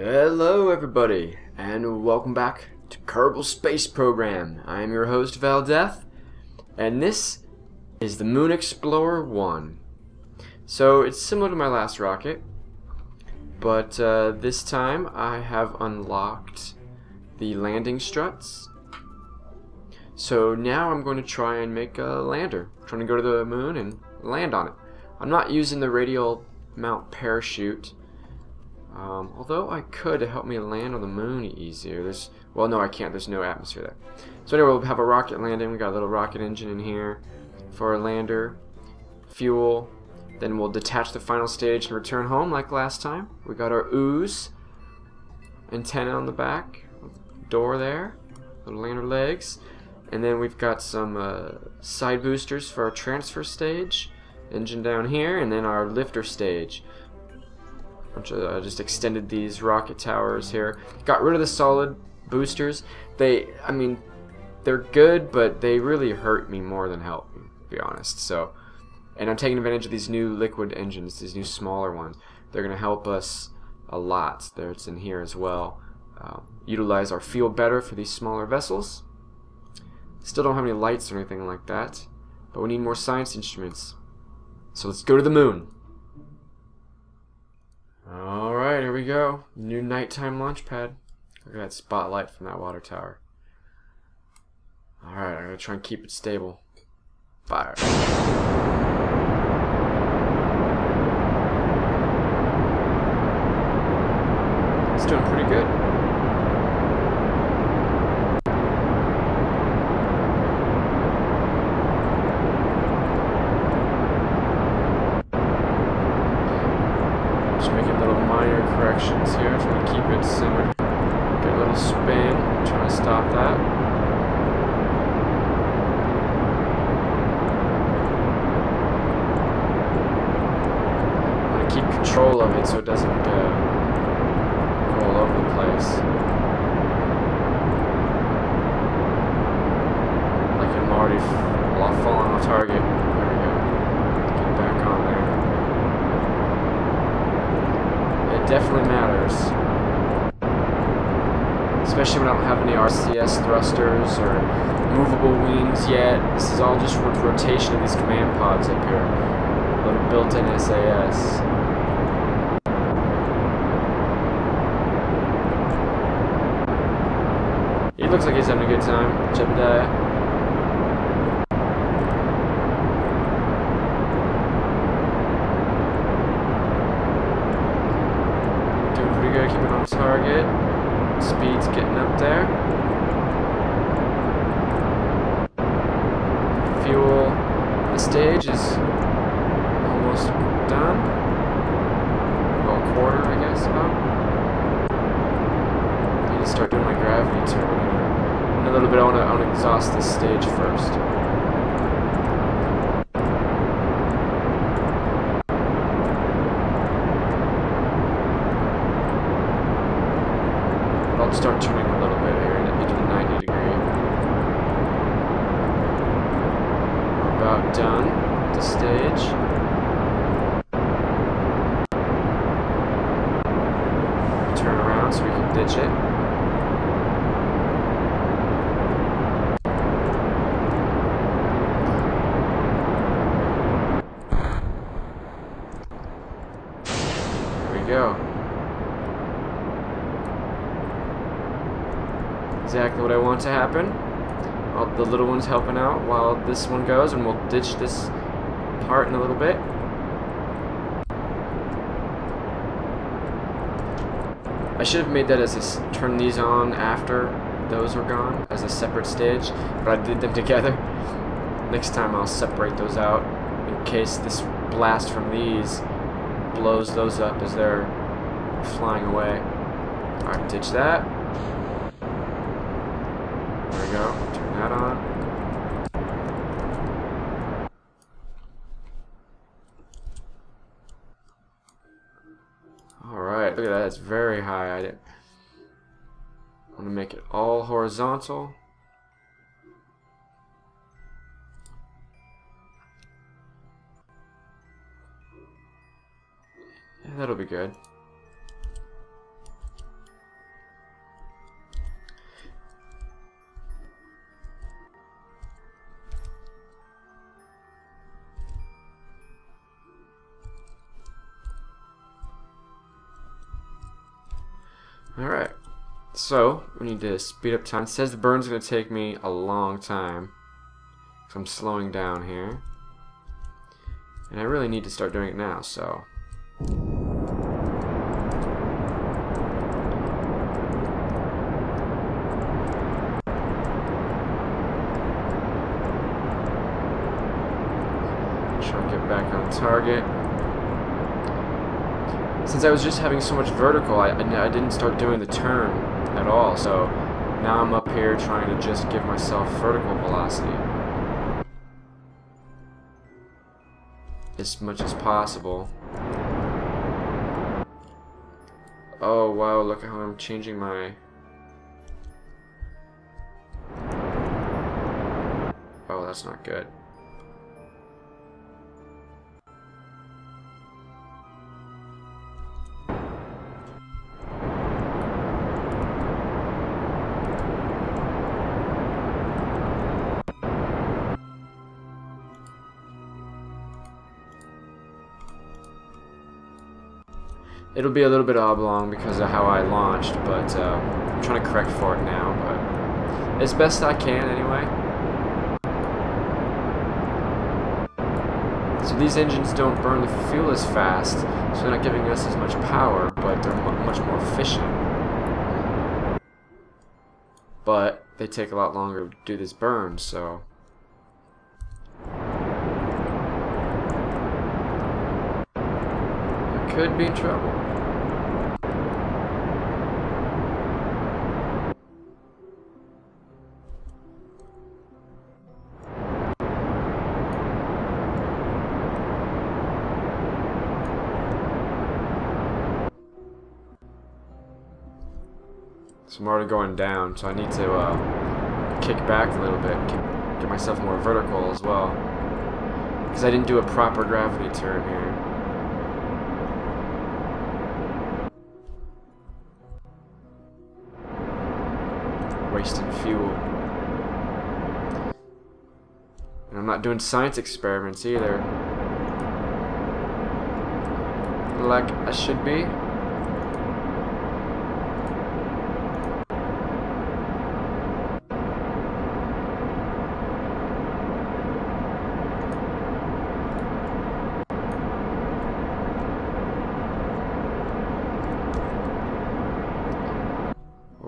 Hello, everybody, and welcome back to Kerbal Space Program. I am your host, VaalDeth, and this is the Moon Explorer 1. So, it's similar to my last rocket, but uh, this time I have unlocked the landing struts. So now I'm going to try and make a lander. I'm trying to go to the moon and land on it. I'm not using the radial mount parachute um, although I could to help me land on the moon easier. There's well, no, I can't. There's no atmosphere there. So anyway, we'll have a rocket landing. We got a little rocket engine in here for a lander, fuel. Then we'll detach the final stage and return home like last time. We got our ooze antenna on the back, door there, little lander legs, and then we've got some uh, side boosters for our transfer stage, engine down here, and then our lifter stage which uh, just extended these rocket towers here. Got rid of the solid boosters. They, I mean, they're good, but they really hurt me more than help me, to be honest. So, and I'm taking advantage of these new liquid engines, these new smaller ones. They're going to help us a lot. There's in here as well. Uh, utilize our fuel better for these smaller vessels. Still don't have any lights or anything like that, but we need more science instruments. So let's go to the moon. Alright, here we go. New nighttime launch pad. Look at that spotlight from that water tower. Alright, I'm gonna try and keep it stable. Fire. It's doing pretty good. corrections here, trying to keep it centered. Get a little spin, trying to stop that. I want to keep control of it so it doesn't uh, go all over the place. Like I'm already falling off target. There we go. Get back on there. It definitely matters. Especially when I don't have any RCS thrusters or movable wings yet. This is all just rotation of these command pods up here. Little built-in SAS. Looks like he's having a good time, Jebediah. target. Speed's getting up there. Fuel the stage is almost done. About a quarter, I guess, about. Start doing my gravity turn. In a little bit, I want to exhaust this stage first. I'll start turning a little bit here into the 90 degree. We're about done with the stage. Turn around so we can ditch it. There we go. exactly what I want to happen. All the helping out while this one goes, and we'll ditch this part in a little bit. I should have made that as a turn these on after those were gone as a separate stage, but I did them together. Next time I'll separate those out in case this blast from these blows those up as they're flying away. Alright, ditch that There we go. Turn that on. Alright, look at that. It's very high. I. I'm going to make it all horizontal. Yeah, that'll be good. Alright. So, we need to speed up time. It says the burn's going to take me a long time. So I'm slowing down here. And I really need to start doing it now, so... Try to get back on target. Since I was just having so much vertical, I, I didn't start doing the turn at all, so now I'm up here trying to just give myself vertical velocity. As much as possible. Oh wow, look how I'm changing my... Oh, that's not good. It'll be a little bit oblong because of how I launched, but uh, I'm trying to correct for it now, but as best I can anyway. So these engines don't burn the fuel as fast, so they're not giving us as much power, but they're much more efficient. But they take a lot longer to do this burn, so... I could be in trouble. So I'm already going down, so I need to uh, kick back a little bit, get myself more vertical as well. Because I didn't do a proper gravity turn here. wasting fuel. And I'm not doing science experiments either. Like I should be.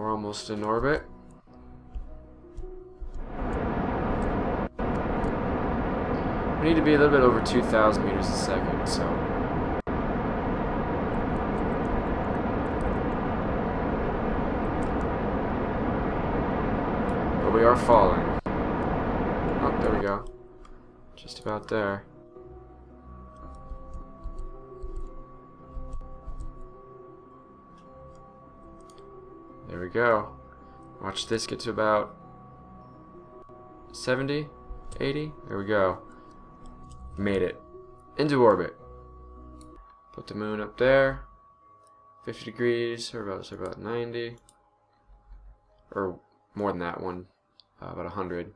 We're almost in orbit. We need to be a little bit over 2,000 meters a second, so... But we are falling. Oh, there we go. Just about there. There we go. Watch this get to about 70, 80. There we go. Made it. Into orbit. Put the moon up there. 50 degrees, or about, about 90. Or more than that one. Uh, about 100.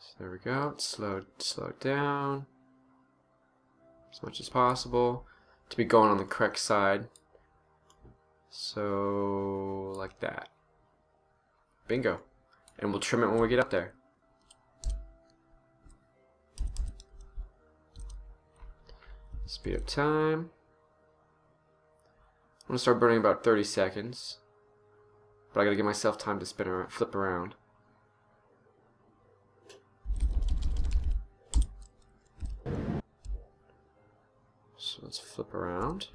So there we go. Slow, slow down. As much as possible. To be going on the correct side. So, like that. Bingo. And we'll trim it when we get up there. Speed up time. I'm gonna start burning about 30 seconds. But I gotta give myself time to spin around, flip around. So let's flip around.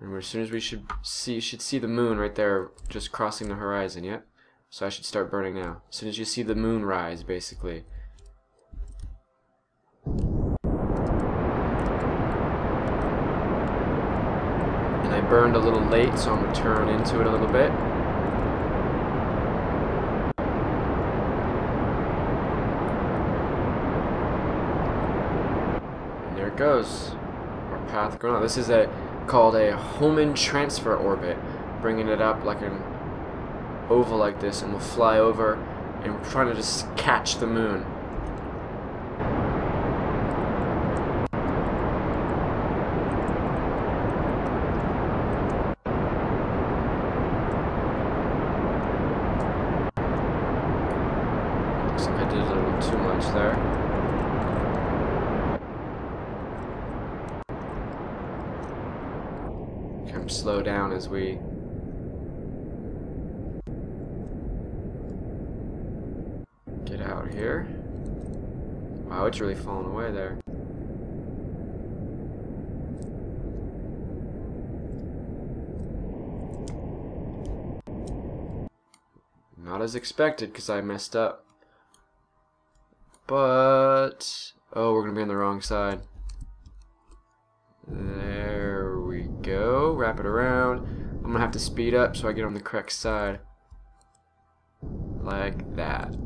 And as soon as we should see should see the moon right there just crossing the horizon, yep. So I should start burning now. As soon as you see the moon rise, basically. And I burned a little late, so I'm going to turn into it a little bit. And there it goes. Our path going on. This is a called a Hohmann transfer orbit, bringing it up like an oval like this, and we'll fly over and we're trying to just catch the moon. slow down as we get out here. Wow, it's really falling away there. Not as expected because I messed up. But, oh, we're going to be on the wrong side. There go. Wrap it around. I'm going to have to speed up so I get on the correct side. Like that.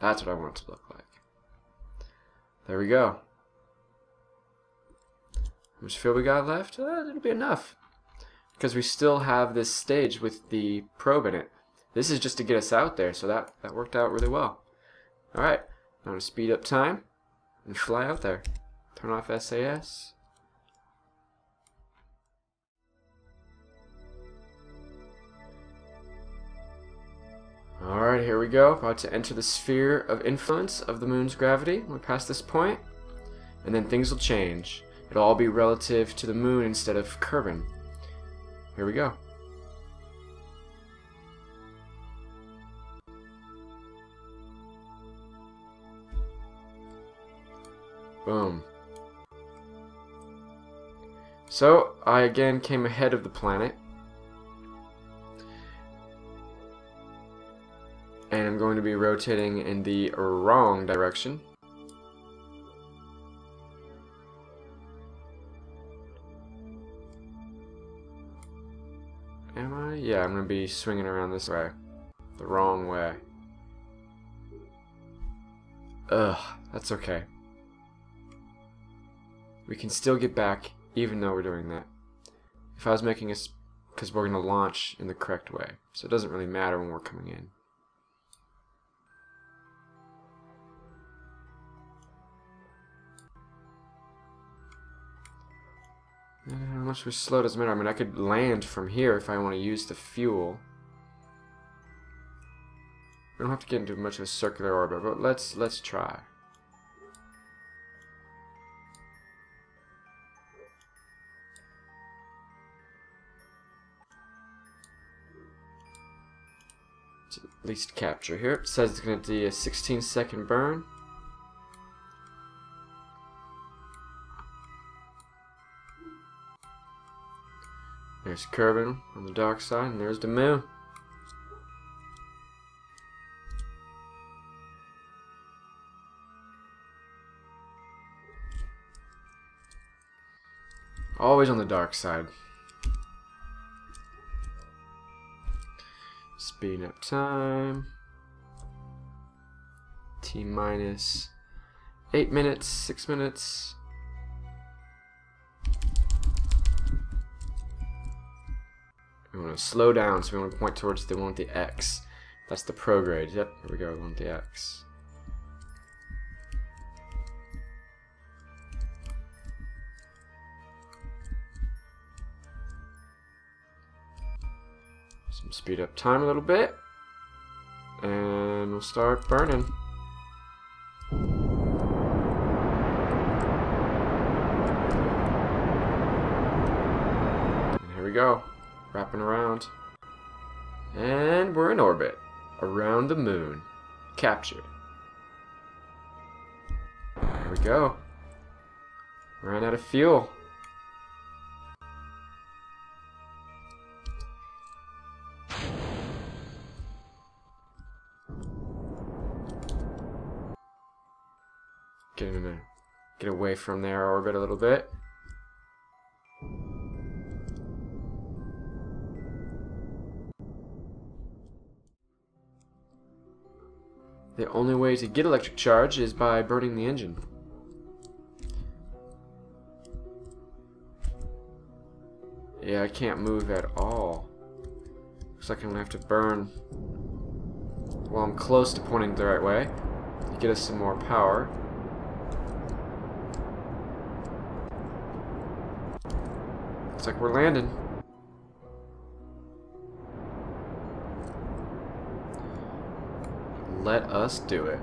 That's what I want it to look like. There we go. How much fuel we got left? Uh, it'll be enough. Because we still have this stage with the probe in it. This is just to get us out there, so that, that worked out really well. Alright, now to speed up time and fly out there. Turn off SAS. Alright, here we go. About to enter the sphere of influence of the moon's gravity. We're past this point. And then things will change. It'll all be relative to the moon instead of Kerbin. Here we go. Boom. So, I again came ahead of the planet. And I'm going to be rotating in the wrong direction. Am I? Yeah, I'm going to be swinging around this way. The wrong way. Ugh, that's okay. We can still get back even though we're doing that. If I was making a... because we're going to launch in the correct way. So it doesn't really matter when we're coming in. How much we slow doesn't matter. I mean, I could land from here if I want to use the fuel. We don't have to get into much of a circular orbit, but let's let's try. at least capture here. It says it's going to be a 16 second burn. There's Kerbin on the dark side, and there's the moon. Always on the dark side. Speeding up time. T minus 8 minutes, 6 minutes. We want to slow down, so we want to point towards the one with the X. That's the prograde. Yep, here we go, one with the X. Some speed up time a little bit. And we'll start burning. Here we go wrapping around. And we're in orbit. Around the moon. Captured. There we go. Ran out of fuel. Get in there. Get away from their orbit a little bit. The only way to get electric charge is by burning the engine. Yeah, I can't move at all. Looks like I'm gonna have to burn while I'm close to pointing the right way get us some more power. Looks like we're landing. Let us do it.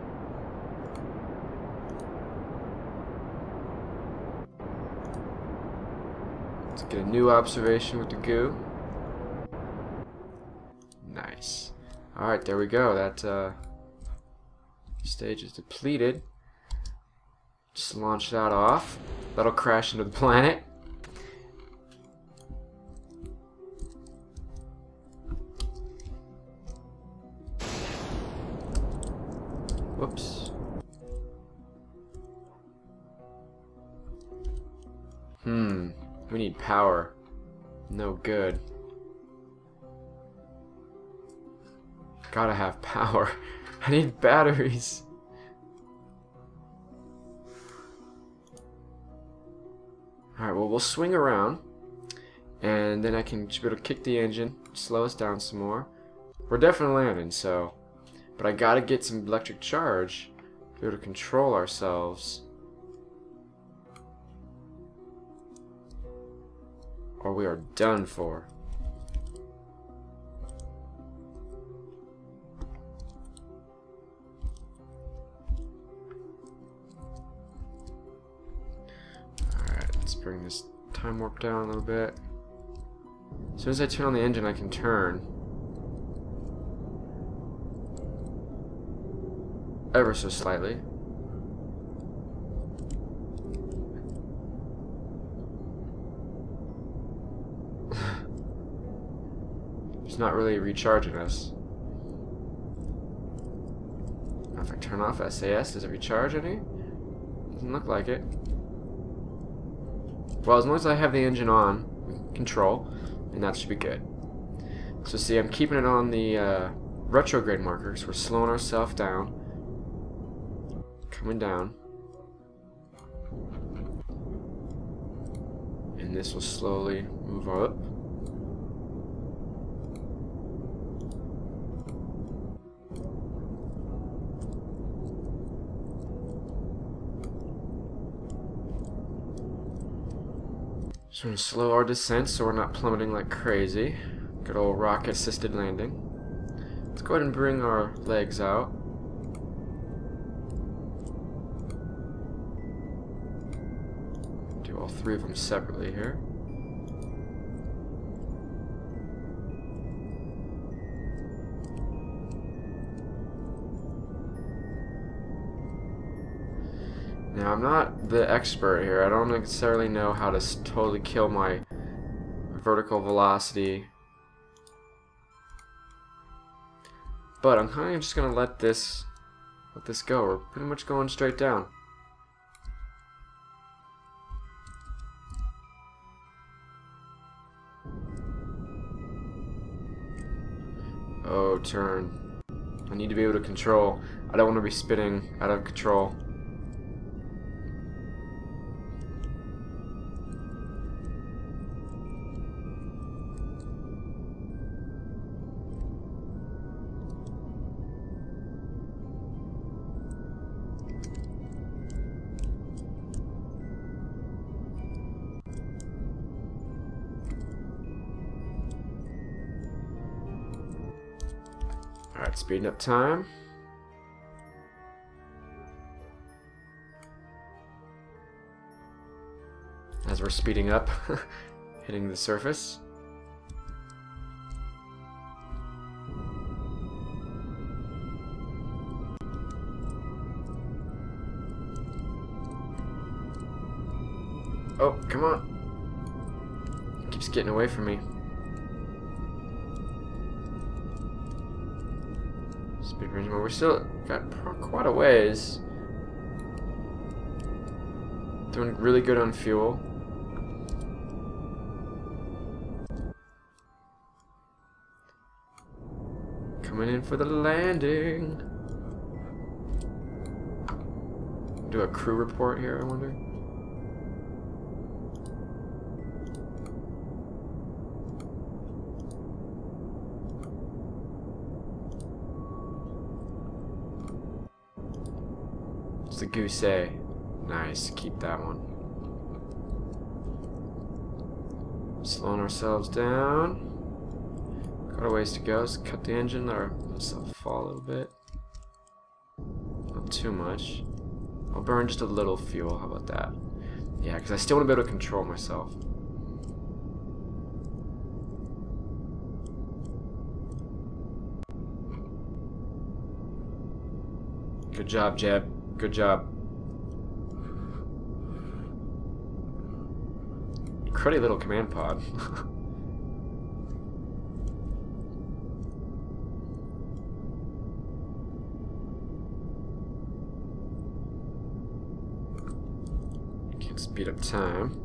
Let's get a new observation with the goo. Nice. Alright, there we go. That uh, stage is depleted. Just launch that off. That'll crash into the planet. Whoops. Hmm. We need power. No good. Gotta have power. I need batteries. Alright, well, we'll swing around. And then I can just be able to kick the engine, slow us down some more. We're definitely landing, so... But I gotta get some electric charge to be able to control ourselves. Or we are done for. Alright, let's bring this time warp down a little bit. As soon as I turn on the engine, I can turn. Ever so slightly. it's not really recharging us. If I turn off SAS, does it recharge any? Doesn't look like it. Well, as long as I have the engine on, control, and that should be good. So see, I'm keeping it on the uh, retrograde markers. We're slowing ourselves down. Coming down. And this will slowly move up. Just going to slow our descent so we're not plummeting like crazy. Good old rocket assisted landing. Let's go ahead and bring our legs out. Do all three of them separately here. Now, I'm not the expert here. I don't necessarily know how to totally kill my vertical velocity. But I'm kind of just going to let this let this go. We're pretty much going straight down. Oh, turn. I need to be able to control. I don't want to be spinning out of control. Alright, speeding up time. As we're speeding up, hitting the surface. Oh, come on. Keeps getting away from me. Range We're still got quite a ways. Doing really good on fuel. Coming in for the landing. Do a crew report here, I wonder. the goose A. Nice, keep that one. Slowing ourselves down. Got a ways to go. Cut the engine, let ourselves fall a little bit. Not too much. I'll burn just a little fuel, how about that? Yeah, because I still want to be able to control myself. Good job, Jeb. Good job. Cruddy little command pod. Can't speed up time.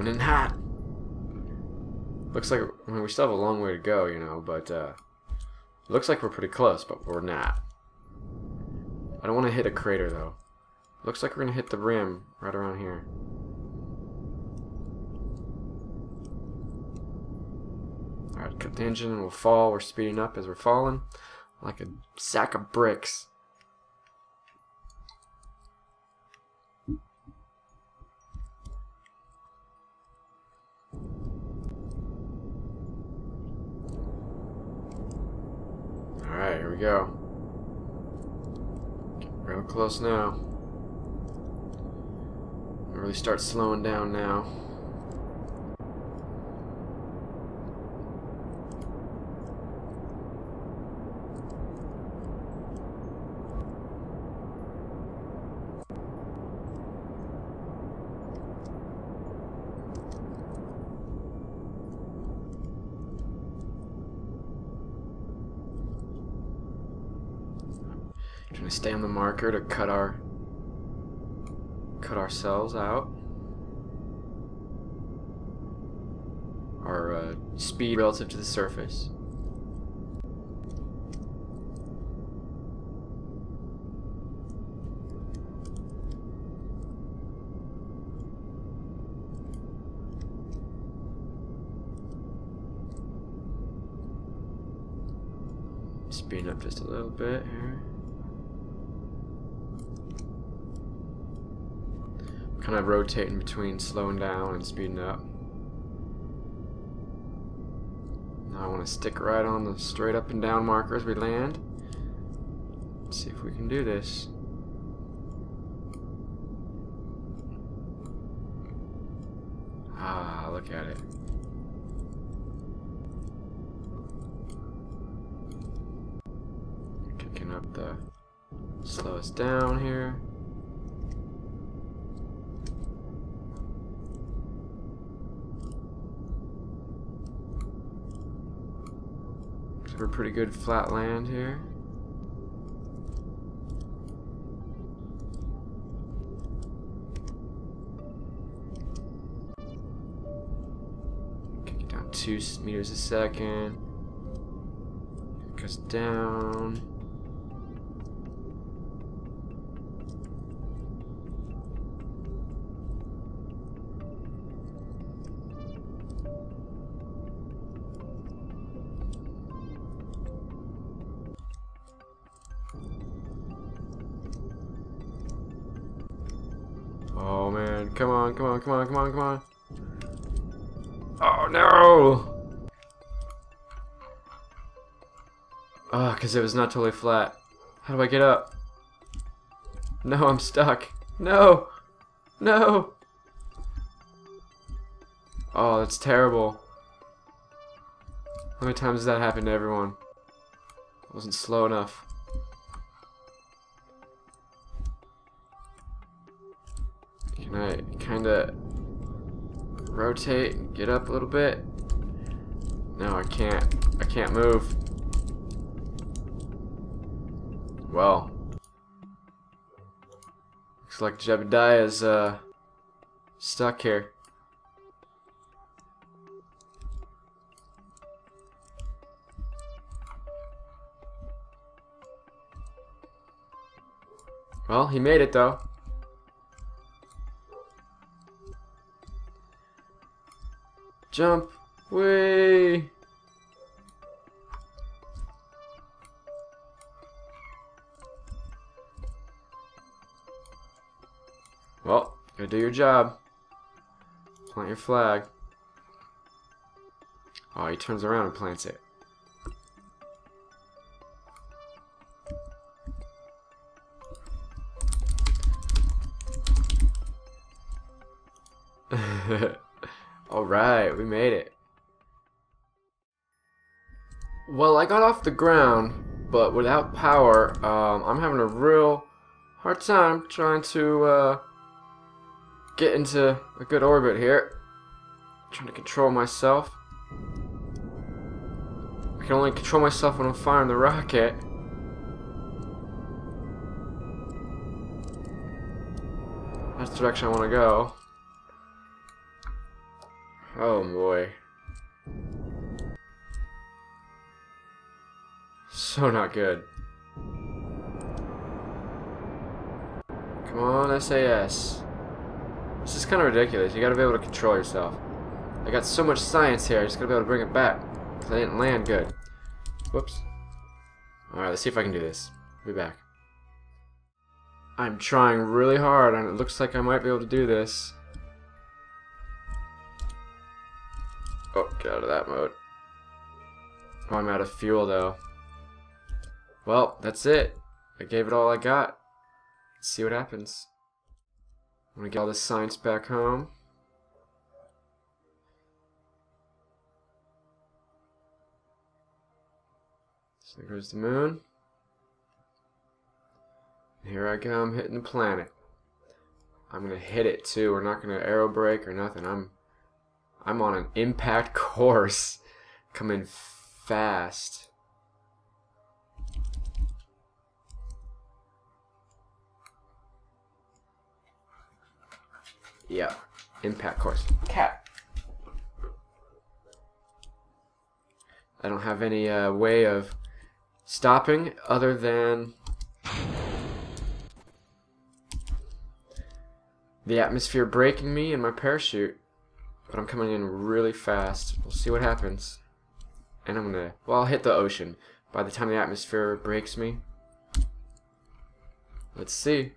Coming in hot. Looks like I mean, we still have a long way to go, you know, but uh, looks like we're pretty close, but we're not. I don't want to hit a crater though. Looks like we're gonna hit the rim right around here. Alright, cut the engine and we'll fall. We're speeding up as we're falling. Like a sack of bricks. Alright, here we go. Real close now. Really start slowing down now. To stay on the marker to cut our cut ourselves out. Our uh, speed relative to the surface. Speeding up just a little bit here. Kind of rotating between slowing down and speeding up. Now I want to stick right on the straight up and down marker as we land. Let's see if we can do this. Ah, look at it. Kicking up the slow us down here. For pretty good flat land here. Kick it down two meters a second. It goes down. On, come on, come on, come on. Oh no! Ah, oh, because it was not totally flat. How do I get up? No, I'm stuck. No! No! Oh, that's terrible. How many times has that happened to everyone? I wasn't slow enough. Can I kind of rotate and get up a little bit? No, I can't. I can't move. Well. Looks like Jebediah is uh, stuck here. Well, he made it though. Jump. Way. Well, gotta do your job. Plant your flag. Oh, he turns around and plants it. Alright, we made it. Well, I got off the ground, but without power, um, I'm having a real hard time trying to uh, get into a good orbit here. trying to control myself. I can only control myself when I'm firing the rocket. That's the direction I want to go. Oh boy. So not good. Come on, SAS. This is kind of ridiculous. You gotta be able to control yourself. I got so much science here, I just gotta be able to bring it back. Because I didn't land good. Whoops. Alright, let's see if I can do this. Be back. I'm trying really hard, and it looks like I might be able to do this. Oh, get out of that mode. Oh, I'm out of fuel, though. Well, that's it. I gave it all I got. Let's see what happens. I'm gonna get all this science back home. So there goes the moon. Here I come hitting the planet. I'm gonna hit it too. We're not gonna aero brake or nothing. I'm I'm on an impact course. Coming fast. Yeah, impact course. Cat. I don't have any uh, way of stopping other than the atmosphere braking me and my parachute. But I'm coming in really fast. We'll see what happens. And I'm gonna, well, I'll hit the ocean by the time the atmosphere brakes me. Let's see.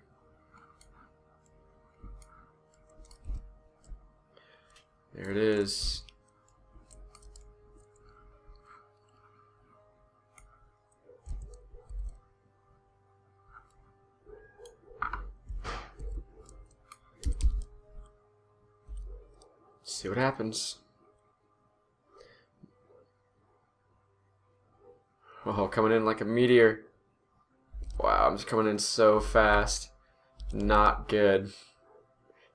There it is. See what happens. Oh, coming in like a meteor. Wow, I'm just coming in so fast. Not good.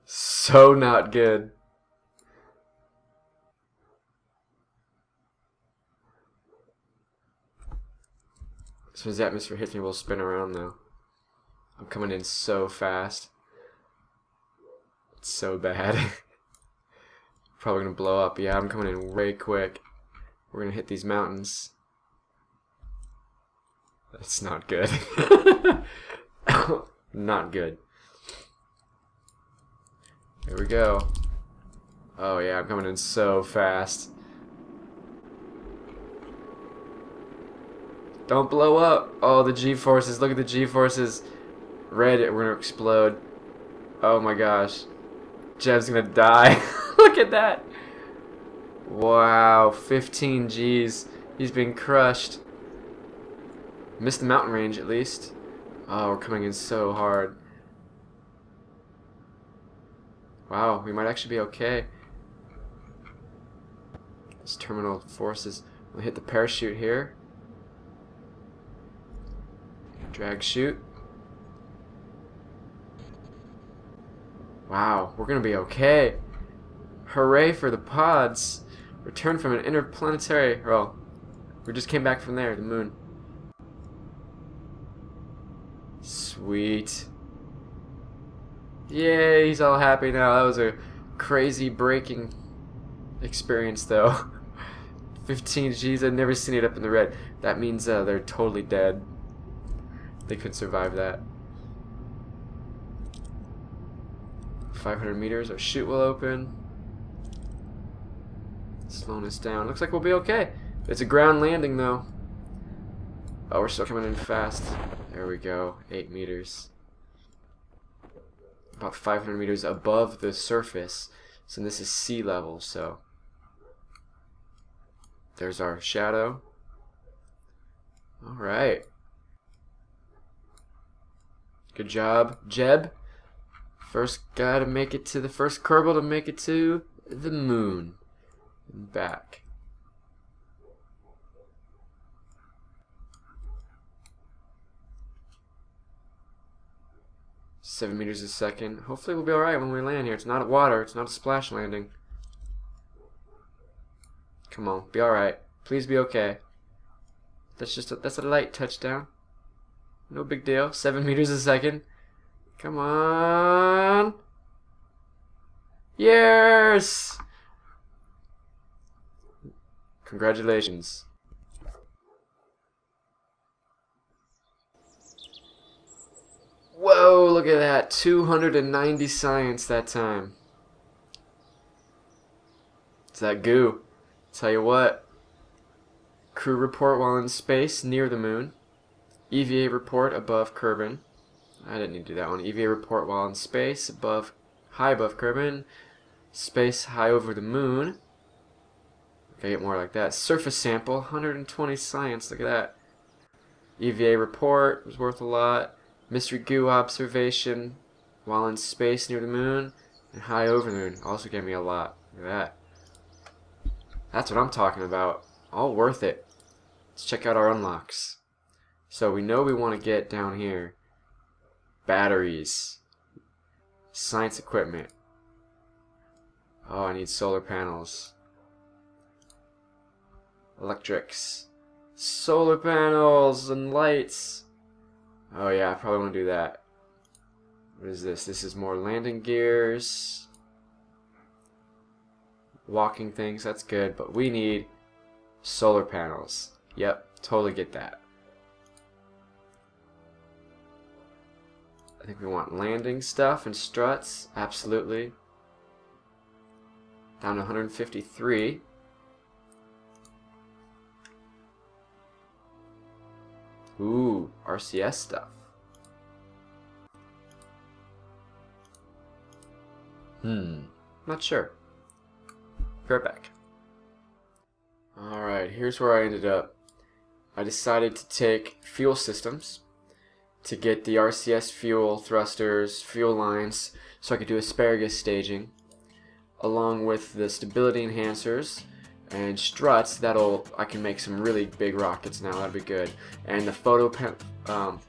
So not good. As soon as the atmosphere hits me, we'll spin around though. I'm coming in so fast. It's so bad. Probably gonna blow up. Yeah, I'm coming in way quick. We're gonna hit these mountains. That's not good. not good. Here we go. Oh yeah, I'm coming in so fast. Don't blow up. Oh, the G-forces. Look at the G-forces. Red, we're to explode. Oh my gosh. Jeb's to die. At that. Wow, 15 Gs. He's been crushed. Missed the mountain range at least. Oh, we're coming in so hard. Wow, we might actually be okay. This terminal forces. We'll hit the parachute here. Drag chute. Wow, we're gonna be okay. Hooray for the pods. Return from an interplanetary, well, we just came back from there, the moon. Sweet. Yay, he's all happy now. That was a crazy breaking experience though. 15 G's, I've never seen it up in the red. That means uh, they're totally dead. They could survive that. 500 meters, our chute will open. Slowing us down. Looks like we'll be okay. It's a ground landing though. Oh, we're still coming in fast. There we go. 8 meters. About 500 meters above the surface. So this is sea level, so. There's our shadow. Alright. Good job, Jeb. First guy to make it to the first Kerbal to make it to the Mun and back. Seven meters a second. Hopefully we'll be alright when we land here. It's not water. It's not a splash landing. Come on. Be alright. Please be okay. That's just a, that's a light touchdown. No big deal. Seven meters a second. Come on. Yes! Congratulations. Whoa, look at that. 290 science that time. It's that goo. Tell you what. Crew report while in space near the Mun. EVA report above Kerbin. I didn't need to do that one. EVA report while in space above, high above Kerbin. Space high over the Mun. Okay, get more like that. Surface sample, 120 science. Look at that. EVA report was worth a lot. Mystery goo observation while in space near the Mun and high over the Mun also gave me a lot. Look at that. That's what I'm talking about. All worth it. Let's check out our unlocks. So we know we want to get down here. Batteries. Science equipment. Oh, I need solar panels. Electrics. Solar panels and lights. Oh yeah, I probably want to do that. What is this? This is more landing gears. Walking things, that's good, but we need solar panels. Yep, totally get that. I think we want landing stuff and struts, absolutely. Down to 153. Ooh, RCS stuff. Hmm, not sure. Be right back. Alright, here's where I ended up. I decided to take fuel systems to get the RCS fuel thrusters, fuel lines, so I could do asparagus staging, along with the stability enhancers, and struts that'll I can make some really big rockets now that'd be good. And the photo um,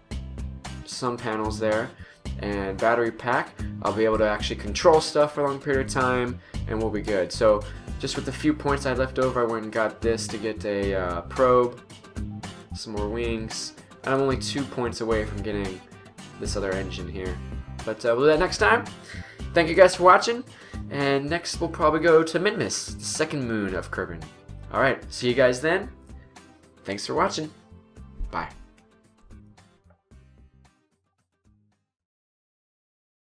some panels there and battery pack I'll be able to actually control stuff for a long period of time and we'll be good. So just with the few points I left over I went and got this to get a uh, probe some more wings and I'm only two points away from getting this other engine here. But uh, we'll do that next time. Thank you guys for watching and next we'll probably go to Minmus, the second moon of Kerbin. Alright, see you guys then. Thanks for watching. Bye.